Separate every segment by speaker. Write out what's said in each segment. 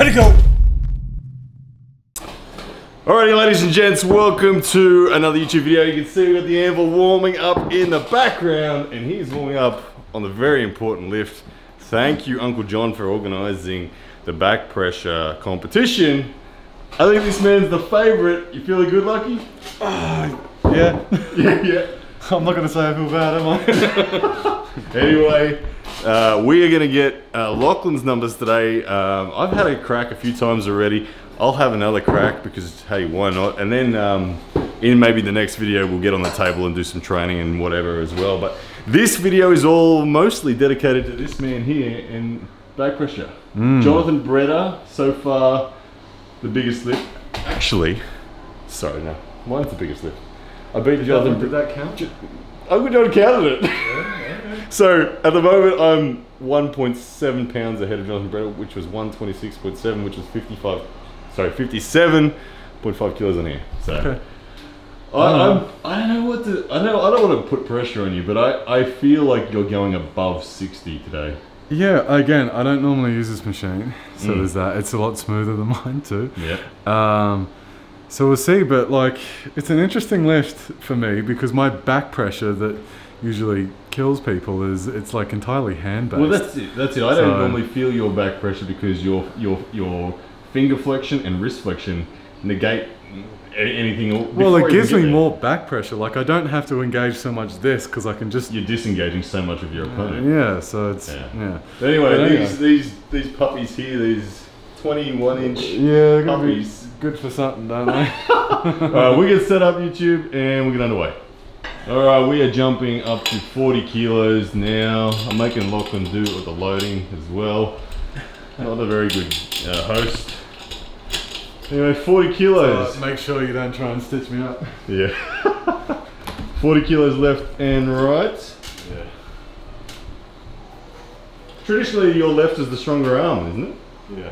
Speaker 1: Ready to go.
Speaker 2: Alrighty, ladies and gents, welcome to another YouTube video. You can see we've got the anvil warming up in the background, and he's warming up on the very important lift. Thank you, Uncle John, for organizing the back pressure competition. I think this man's the favorite. You feeling good, Lucky?
Speaker 1: Ah, yeah.
Speaker 2: Yeah, yeah.
Speaker 1: I'm not gonna say I feel bad, am I?
Speaker 2: Anyway, uh, we are going to get uh, Lachlan's numbers today. Um, I've had a crack a few times already. I'll have another crack because, hey, why not? And then um, in maybe the next video, we'll get on the table and do some training and whatever as well. But this video is all mostly dedicated to this man here and back pressure. Jonathan Breda, so far, the biggest lift. Actually, sorry, no, mine's the biggest lift. I beat Jonathan.
Speaker 1: Did that count?
Speaker 2: Uncle John counted it. so at the moment, I'm 1.7 pounds ahead of Jonathan Breda, which was 126.7, which was 55, sorry, 57.5 kilos on here. So
Speaker 1: Okay.
Speaker 2: I, I'm, I don't know what to. I know I don't want to put pressure on you, but I, I feel like you're going above 60 today.
Speaker 1: Yeah, again, I don't normally use this machine, so
Speaker 2: Mm.
Speaker 1: there's that. It's a lot smoother than mine too.
Speaker 2: Yeah.
Speaker 1: Um, so we'll see, but like, it's an interesting lift for me because my back pressure that usually kills people is it's like entirely hand based.
Speaker 2: Well, that's it. That's it. I don't normally feel your back pressure because your your your finger flexion and wrist flexion negate anything.
Speaker 1: well, it gives me
Speaker 2: there.
Speaker 1: more back pressure. Like I don't have to engage so much this because I can just
Speaker 2: You're disengaging so much of your uh, opponent.
Speaker 1: yeah. So it's
Speaker 2: Yeah.
Speaker 1: yeah.
Speaker 2: Anyway,
Speaker 1: But anyway.
Speaker 2: these these these puppies here, these 21 inch.
Speaker 1: Yeah, they're gonna be
Speaker 2: Puppies.
Speaker 1: good for something, don't they?
Speaker 2: Alright, we get set up YouTube and we get underway. Alright, we are jumping up to 40 kilos now. I'm making Lachlan do it with the loading as well. Not a very good uh, host. Anyway, 40 kilos.
Speaker 1: make sure you don't try and stitch me up.
Speaker 2: Yeah. 40 kilos left and right.
Speaker 1: Yeah.
Speaker 2: Traditionally, your left is the stronger arm, isn't it?
Speaker 1: Yeah.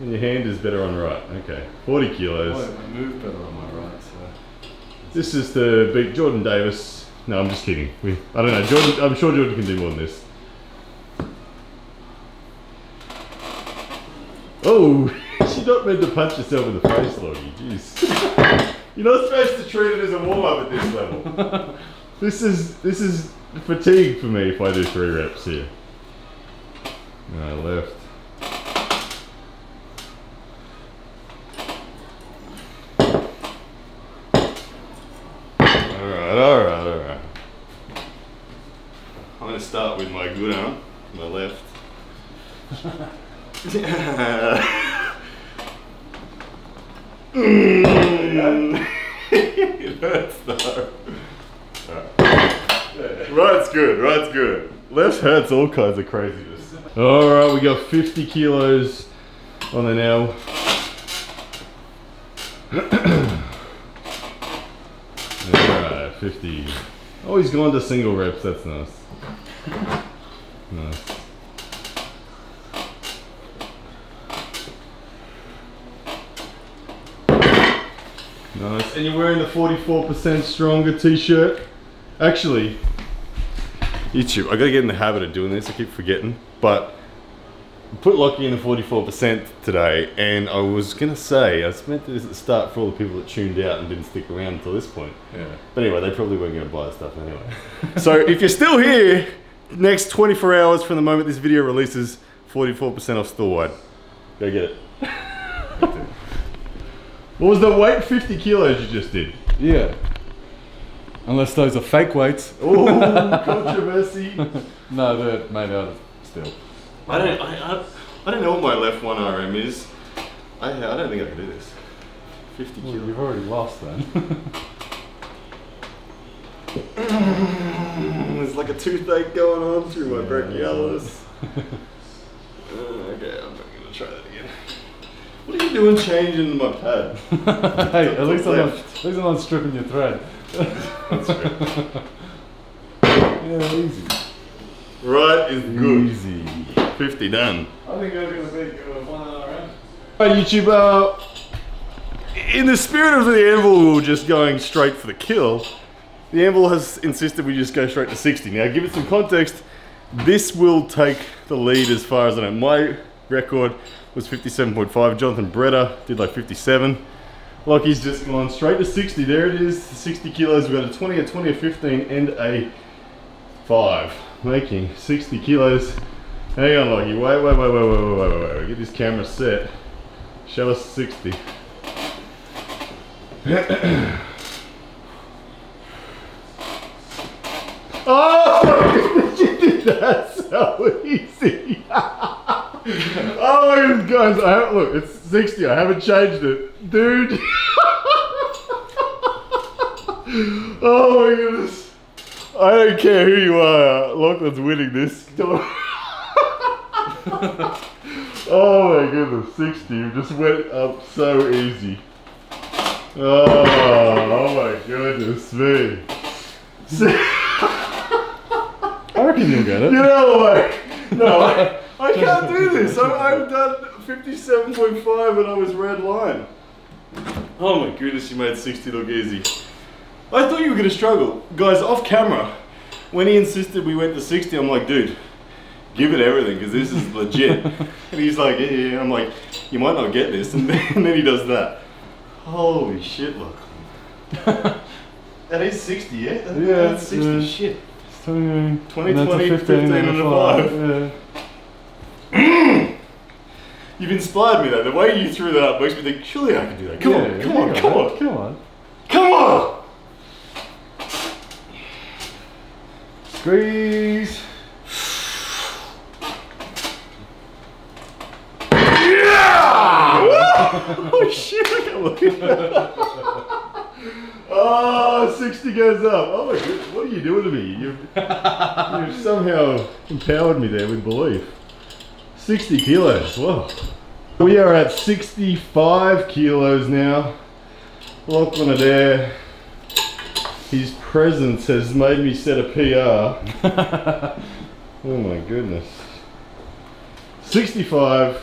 Speaker 2: And your hand is better on right. Okay. 40 kilos.
Speaker 1: I move better on my right, so.
Speaker 2: This is the big Jordan Davis. No, I'm just kidding. We, I don't know. Jordan, I'm sure Jordan can do more than this. Oh, she's not meant to punch yourself in the face, Logie. Jeez. You're not supposed to treat it as a warm up at this level. this is this is fatigue for me if I do three reps here. No, left. Alright, alright, alright. I'm gonna start down good my left. Right's good, right's good. Left hurts all kinds of craziness. Alright, we got 50 kilos on the nail. Alright, 50. Oh, he's going to single reps, that's nice. Nice. Nice. And you're wearing the 44% stronger t-shirt. Actually, YouTube, I gotta get in the habit of doing this, I keep forgetting. But I put Lockie in the 44% today, and I was gonna say, I meant this at the start for all the people that tuned out and didn't stick around until this point.
Speaker 1: Yeah.
Speaker 2: But anyway, they probably weren't gonna buy the stuff anyway. so if you're still here, next 24 hours from the moment this video releases, 44% off store wide. Go get it. what was the weight? 50 kilos you just did.
Speaker 1: Yeah. Unless those are fake weights.
Speaker 2: Oh, controversy.
Speaker 1: No, they're made out of steel.
Speaker 2: I don't, I, I, I don't know what my left one RM is. I, I don't think I can do this. 50
Speaker 1: Well,
Speaker 2: kilos.
Speaker 1: you've already lost then.
Speaker 2: There's like a toothache going on through my brachialis. Uh, okay, I'm not gonna try that again. What are you doing changing my pad?
Speaker 1: hey, at least I'm not, at least I'm not stripping your thread.
Speaker 2: That's true.
Speaker 1: Yeah, easy.
Speaker 2: Right is good.
Speaker 1: Easy.
Speaker 2: 50 done.
Speaker 1: I think I'm gonna beat you with one RM.
Speaker 2: Alright, YouTube, uh, in the spirit of the anvil, we are just going straight for the kill. The anvil has insisted we just go straight to 60. Now, give it some context, this will take the lead as far as I know. My record was 57.5. Jonathan Bretta did like 57. Lockie's just gone straight to 60. There it is, 60 kilos. We've got a 20, a 20, a 15, and a 5. Making 60 kilos. Hang on, Lockie. Wait, wait, wait, wait, wait, wait, wait, wait. Get this camera set. Show us 60. Oh, you did that so easy. oh, guys, I have, look, it's 60. I haven't changed it, dude. oh my goodness. I don't care who you are. Lachlan's winning this. oh my goodness, 60. You just went up so easy. Oh, oh my goodness me.
Speaker 1: Reckon you'll get it.
Speaker 2: You know what? No, I, I can't do this. I, I've done 57.5 and I was red line. Oh my goodness, you made 60 look easy. I thought you were going to struggle. Guys, off camera, when he insisted we went to 60, I'm like, dude, give it everything because this is legit. and he's like, yeah, yeah, yeah. I'm like, you might not get this. And then, and then he does that. Holy shit, look. that is 60, yeah? That-
Speaker 1: Yeah,
Speaker 2: That's 60
Speaker 1: yeah.
Speaker 2: shit.
Speaker 1: 20,
Speaker 2: 20,
Speaker 1: and a
Speaker 2: 20, 15 and a five.
Speaker 1: Yeah.
Speaker 2: You've inspired me though. The way you threw that up makes me think, surely I can do that. Come
Speaker 1: Yeah,
Speaker 2: on, come on, come on,
Speaker 1: Come on.
Speaker 2: come on!
Speaker 1: Squeeze. Yeah!
Speaker 2: oh shit, I can't look at that. Oh, 60 goes up. Oh my goodness, what are you doing to me? You've, you've somehow empowered me there with belief. 60 kilos, whoa. We are at 65 kilos now. Lachlan Adair, his presence has made me set a PR. oh my goodness. 65.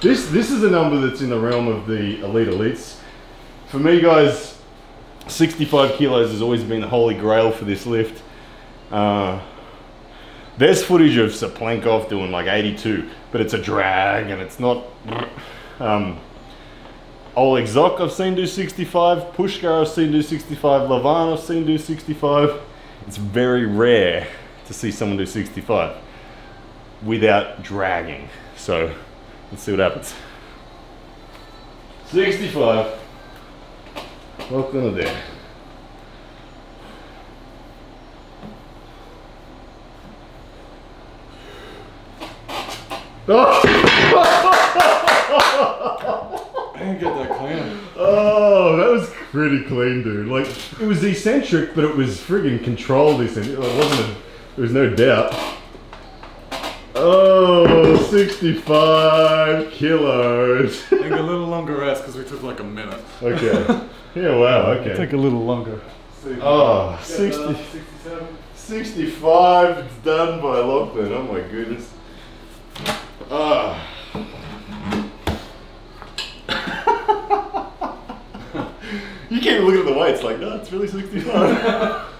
Speaker 2: This this is a number that's in the realm of the elite elites. For me, guys, 65 kilos has always been the holy grail for this lift. Uh, there's footage of Tsyplenkov doing like 82, but it's a drag and it's not. Um, Oleg Zhokh I've seen do 65, Pushkar I've seen do 65, Levan I've seen do 65. It's very rare to see someone do 65 without dragging. So let's see what happens. 65. Welcome to there. Oh!
Speaker 1: I didn't get that clean.
Speaker 2: Oh, that was pretty clean, dude. Like, it was eccentric, but it was friggin' controlled eccentric. It wasn't a, there was no doubt. Oh, 65 kilos.
Speaker 1: Take a little longer rest because we took like a minute.
Speaker 2: okay. Yeah, wow, okay.
Speaker 1: Take a little longer.
Speaker 2: Oh, 60, 65, it's done by Lachlan. Oh my goodness. Ah. you keep look at the weights like, no, it's really 65.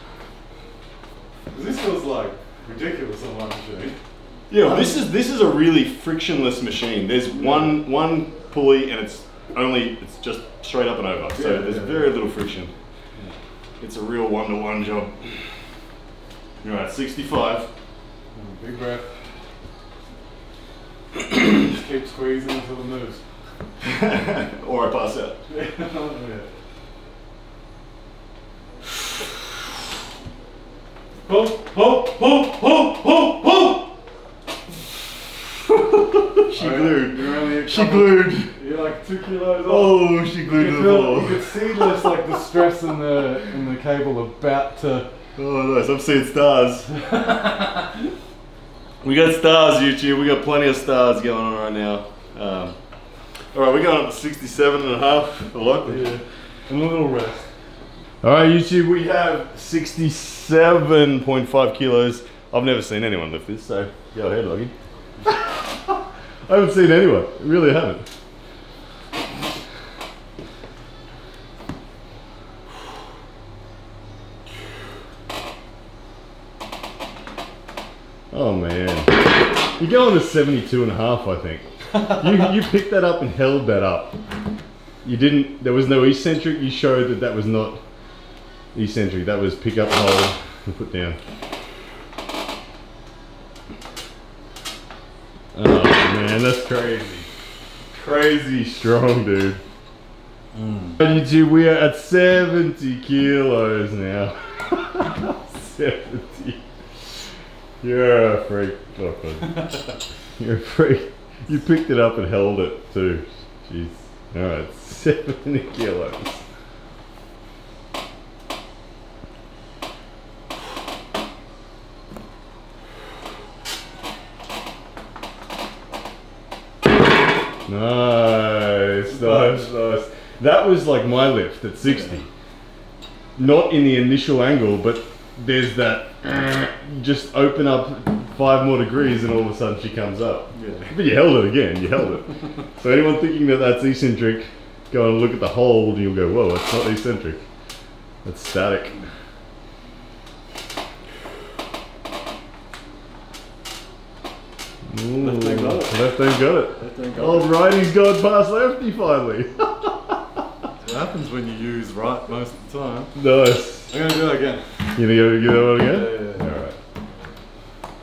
Speaker 1: This feels like ridiculous on my machine.
Speaker 2: yeah, well, this is this is a really frictionless machine. There's one one pulley and it's only it's just straight up and over. So
Speaker 1: Yeah,
Speaker 2: there's
Speaker 1: yeah,
Speaker 2: very little friction. It's a real one to one job. You're at 65.
Speaker 1: Big breath. Just keep squeezing until it moves.
Speaker 2: or I pass out.
Speaker 1: Pull, pull, pull, pull, pull, pull!
Speaker 2: She glued.
Speaker 1: You're only a
Speaker 2: She glued.
Speaker 1: Like two kilos.
Speaker 2: Oh, she glued to the floor.
Speaker 1: you could see this, like the stress in the in the cable about to.
Speaker 2: Oh, nice. I'm seeing stars. we got stars, YouTube. We got plenty of stars going on right now. Um, all right, we're going up to 67 and a half for Lachlan.
Speaker 1: Yeah. And a little rest.
Speaker 2: All right, YouTube, we have 67.5 kilos. I've never seen anyone lift this, so go ahead, Loggy. I haven't seen anyone. I really haven't. Oh man. You're going to 72 and a half, I think. you you picked that up and held that up. You didn't. There was no eccentric. You showed that that was not eccentric. That was pick up, hold, and put down. Oh man, that's crazy. Crazy strong, dude.
Speaker 1: Mm.
Speaker 2: YouTube, we are at 70 kilos now. 70. You're a freak. Oh, You're a freak. You picked it up and held it too. Jeez. Alright, 70 kilos. Nice, nice, nice. That was like my lift at 60. Not in the initial angle, but there's that just open up five more degrees and all of a sudden she comes up.
Speaker 1: Yeah.
Speaker 2: But you held it again, you held it. so anyone thinking that that's eccentric, go and look at the hold and you'll go, whoa, that's not eccentric. That's static. Ooh,
Speaker 1: Left hand got it.
Speaker 2: Left hand got it.
Speaker 1: That thing
Speaker 2: Old righty's gone past lefty finally.
Speaker 1: It happens when you use right most of the time.
Speaker 2: nice.
Speaker 1: I'm gonna do that again.
Speaker 2: You gonna go get that one again?
Speaker 1: Yeah, yeah, yeah.
Speaker 2: Alright.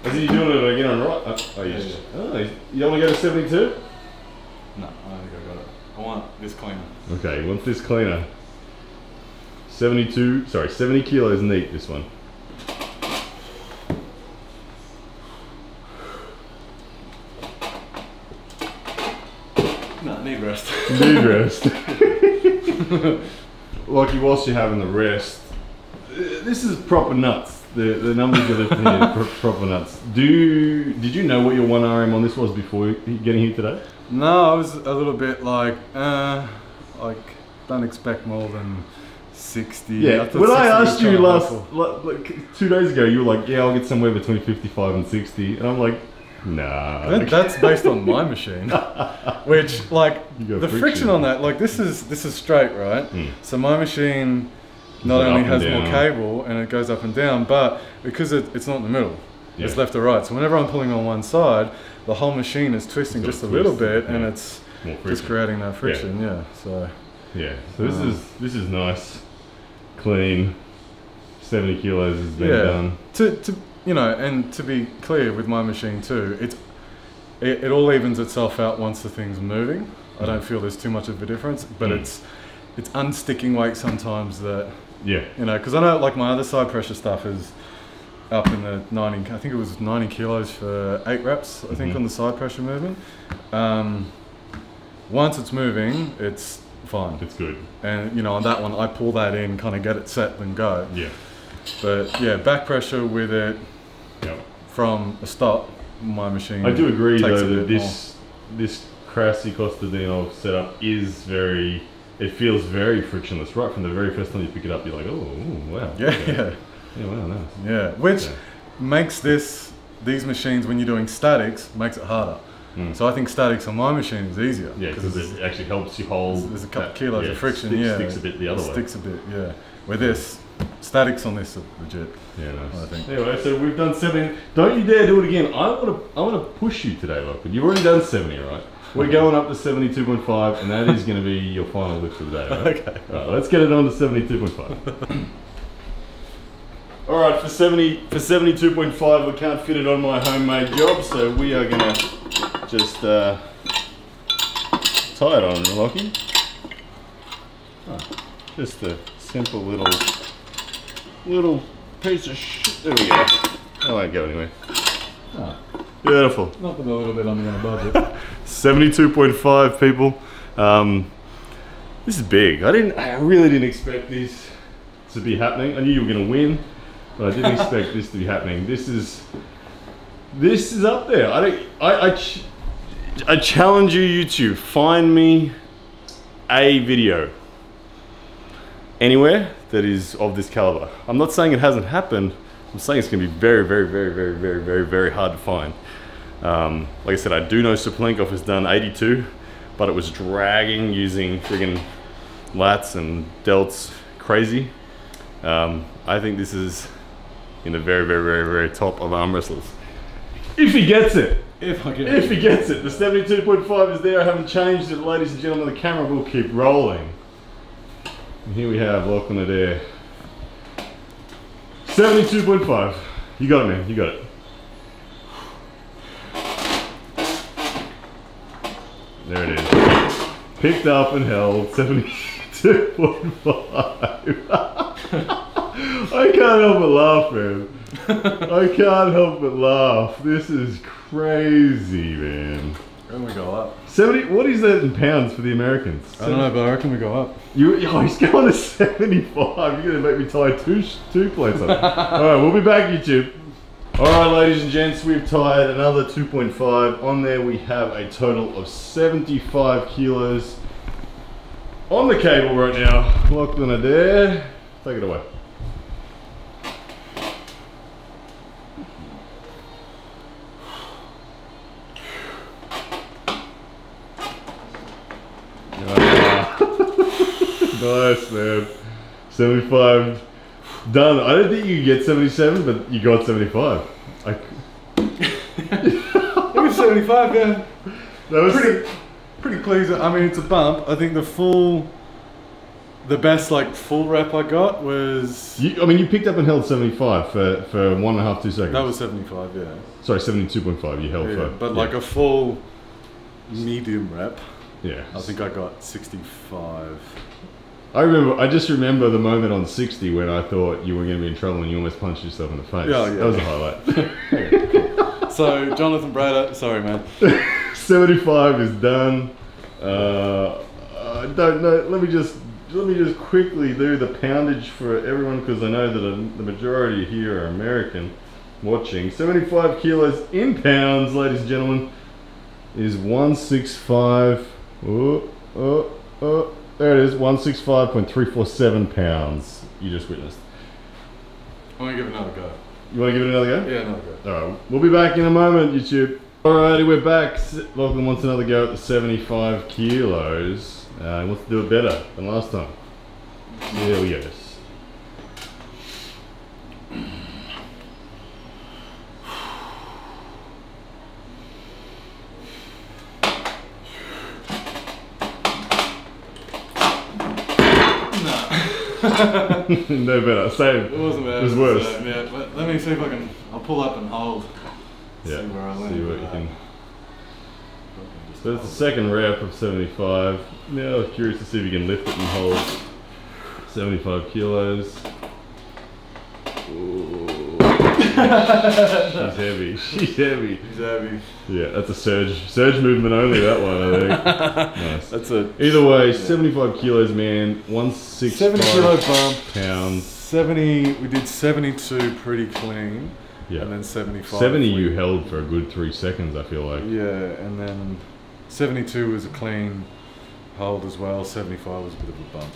Speaker 2: Is he doing it again on right? Oh, oh, yes.
Speaker 1: Yeah,
Speaker 2: oh you don't want to go to 72?
Speaker 1: No, I think I got it. I want this cleaner.
Speaker 2: Okay, he wants this cleaner. 72, sorry, 70 kilos neat, this one.
Speaker 1: No, need rest.
Speaker 2: Need rest. Lucky, whilst you're having the rest, this is proper nuts. The, the numbers you're here, proper nuts. Do you, did you know what your 1 RM on this was before getting here today?
Speaker 1: No, I was a little bit like, uh, like, don't expect more than 60.
Speaker 2: Yeah,
Speaker 1: thought
Speaker 2: when I
Speaker 1: 60 was
Speaker 2: asked you last, like, like two days ago, you were like, "Yeah, I'll get somewhere between fifty-five and 60. and I'm like, "Nah."
Speaker 1: That, that's based on my machine, which like the
Speaker 2: friction.
Speaker 1: friction on that, like this is this is straight, right?
Speaker 2: Mm.
Speaker 1: So my machine not only has more cable and it goes up and down, but because it, it's not in the middle, it's left or right. So whenever I'm pulling on one side, the whole machine is twisting just a little
Speaker 2: twisted,
Speaker 1: bit, and it's just creating that friction. Yeah. So
Speaker 2: Yeah. So this
Speaker 1: Um,
Speaker 2: is this is nice, clean. Seventy kilos has been
Speaker 1: yeah.
Speaker 2: done.
Speaker 1: To to you know, and to be clear with my machine too, it's it, it all evens itself out once the thing's moving. I don't feel there's too much of a difference, but
Speaker 2: Mm.
Speaker 1: it's it's unsticking weight sometimes that
Speaker 2: Yeah.
Speaker 1: you know because I know like my other side pressure stuff is up in the 90 I think it was 90 kilos for eight reps I think
Speaker 2: Mhm.
Speaker 1: on the side pressure movement um, once it's moving it's fine
Speaker 2: It's good.
Speaker 1: and you know on that one I pull that in kind of get it set and go
Speaker 2: Yeah.
Speaker 1: but yeah back pressure with it
Speaker 2: Yep.
Speaker 1: from a stop my machine
Speaker 2: I do agree though that this this Krasi Kostadinov setup is very. It feels very frictionless right from the very first time you pick it up. You're like, oh, ooh, wow.
Speaker 1: yeah
Speaker 2: okay.
Speaker 1: yeah
Speaker 2: Yeah, wow, nice.
Speaker 1: yeah which
Speaker 2: Yeah.
Speaker 1: makes this these machines when you're doing statics makes it harder
Speaker 2: Mm.
Speaker 1: so I think statics on my machine is easier
Speaker 2: Yeah, because it actually helps you hold.
Speaker 1: there's a couple
Speaker 2: that-
Speaker 1: kilos
Speaker 2: yeah,
Speaker 1: of friction
Speaker 2: Sticks,
Speaker 1: yeah
Speaker 2: sticks a bit the other
Speaker 1: it
Speaker 2: way.
Speaker 1: sticks a bit yeah with this statics on this are legit
Speaker 2: Yeah, nice.
Speaker 1: I think.
Speaker 2: Anyway, so we've done seventy. Don't you dare do it again. I want to. I want to push you today, Lachlan. You've already done seventy, right? We're going up to seventy-two point five, and that is going to be your final lift of the day. Right?
Speaker 1: okay
Speaker 2: All right, let's get it on to seventy-two point five. All right, for seventy for seventy-two point five, we can't fit it on my homemade job, so we are gonna just uh, tie it on, Lockie. Oh, just a simple little little piece of shit. There we go. I won't go anyway.
Speaker 1: Ah,
Speaker 2: Beautiful.
Speaker 1: not with a little bit under the budget
Speaker 2: 72.5 people. Um, this is big. I didn't. I really didn't expect this to be happening. I knew you were going to win, but I didn't expect this to be happening. This is. This is up there. I don't. I. I, ch- I challenge you, YouTube. Find me a video anywhere that is of this caliber. I'm not saying it hasn't happened. I'm saying it's going to be very, very, very, very, very, very, very hard to find. Um, like I said, I do know Tsyplenkov has done 82, but it was dragging using friggin' lats and delts crazy. Um, I think this is in the very, very, very, very top of arm wrestles. If he gets it.
Speaker 1: If I get it.
Speaker 2: If he gets it. The 72.5 is there. I haven't changed it, ladies and gentlemen. The camera will keep rolling. And here we have Lachlan Adair. 72.5. You got it, man. You got it. There it is. Picked up and held 72.5. I can't help but laugh, man. I can't help but laugh. This is crazy, man.
Speaker 1: And we go up.
Speaker 2: 70, what is that in pounds for the Americans?
Speaker 1: I don't know, but I reckon we go up.
Speaker 2: You, oh, he's going to 75. You're going to make me tie two, two plates up. All right, we'll be back, YouTube. All right, ladies and gents, we've tied another 2.5. On there, we have a total of 75 kilos on the cable right now. Lachlan Adair, take it away. Nice, man. 75 done. I don't think you get 77, but you got 75. I,
Speaker 1: It was 75, yeah.
Speaker 2: that was
Speaker 1: Pretty, pretty pleased. I mean, it's a bump. I think the full, the best like full rep I got was
Speaker 2: You, I mean, you picked up and held 75 for, for one and a half, two seconds.
Speaker 1: that was 75, yeah.
Speaker 2: Sorry, 72.5 you held
Speaker 1: yeah
Speaker 2: for.
Speaker 1: but
Speaker 2: yeah.
Speaker 1: like a full medium rep,
Speaker 2: Yeah.
Speaker 1: I think I got 65.
Speaker 2: I remember, I just remember the moment on 60 when I thought you were going to be in trouble and you almost punched yourself in the face.
Speaker 1: Yeah, yeah.
Speaker 2: That was a highlight.
Speaker 1: So Jonathan Brader, sorry man.
Speaker 2: 75 is done. Uh, I don't know. Let me just let me just quickly do the poundage for everyone because I know that a, the majority here are American watching. 75 kilos in pounds, ladies and gentlemen, is 165. Oh, oh, oh. There it is, 165.347 pounds. You just witnessed.
Speaker 1: I'm gonna give it another go.
Speaker 2: You want to give it another go?
Speaker 1: Yeah, another go.
Speaker 2: Alright, we'll be back in a moment, YouTube. Alrighty, we're back. Lachlan wants another go at the 75 kilos. Uh, he wants to do it better than last time. Here we go. no better. Uh, same.
Speaker 1: It wasn't bad.
Speaker 2: It was worse.
Speaker 1: So, yeah, but let me see if I can. I'll pull up and hold.
Speaker 2: Yeah.
Speaker 1: See where I land
Speaker 2: See what you can. So it's the second rep of 75. Now I'm curious to see if you can lift it and hold 75 kilos. Ooh. She's heavy. She's heavy.
Speaker 1: He's heavy.
Speaker 2: Yeah, that's a surge surge movement only. That one, I think. nice.
Speaker 1: That's a
Speaker 2: Either way, 75 kilos, man. 165
Speaker 1: 70 kilo bump.
Speaker 2: pounds.
Speaker 1: 70. We did 72 pretty clean.
Speaker 2: Yeah.
Speaker 1: And then 75.
Speaker 2: 70
Speaker 1: we-
Speaker 2: you held for a good three seconds. I feel like.
Speaker 1: Yeah, and then 72 was a clean hold as well. 75 was a bit of a bump.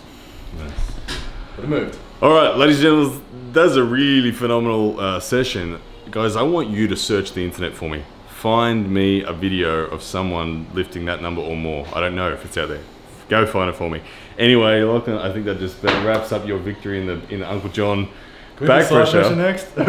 Speaker 2: Nice.
Speaker 1: But it moved.
Speaker 2: All right, ladies and gentlemen, that's a really phenomenal uh, session. Guys, I want you to search the internet for me. Find me a video of someone lifting that number or more. I don't know if it's out there. Go find it for me. Anyway, Lachlan, I think that just that wraps up your victory in the in the Uncle John
Speaker 1: Can
Speaker 2: back
Speaker 1: side
Speaker 2: pressure.
Speaker 1: next?
Speaker 2: it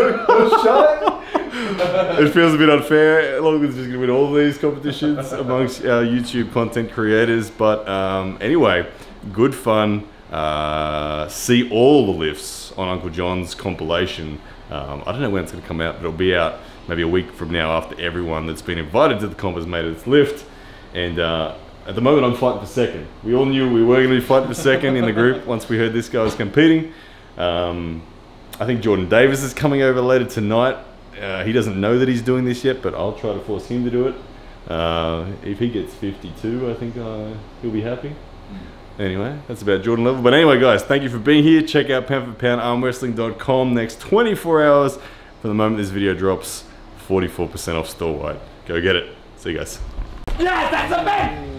Speaker 2: feels a bit unfair. Logan's just going to win all these competitions amongst our YouTube content creators. But um, anyway, good fun. Uh, see all the lifts on Uncle John's compilation. Um, I don't know when it's going to come out, but it'll be out maybe a week from now after everyone that's been invited to the comp has made its lift. And uh, at the moment, I'm fighting for second. We all knew we were going to be fighting for second in the group once we heard this guy was competing. Um, I think Jordan Davis is coming over later tonight. Uh, he doesn't know that he's doing this yet, but I'll try to force him to do it. Uh, if he gets 52, I think uh, he'll be happy. Anyway, that's about Jordan level. But anyway, guys, thank you for being here. Check out poundforpoundarmwrestling.com next 24 hours. For the moment this video drops, 44% off store wide. Go get it. See you guys.
Speaker 3: Yes, that's a man!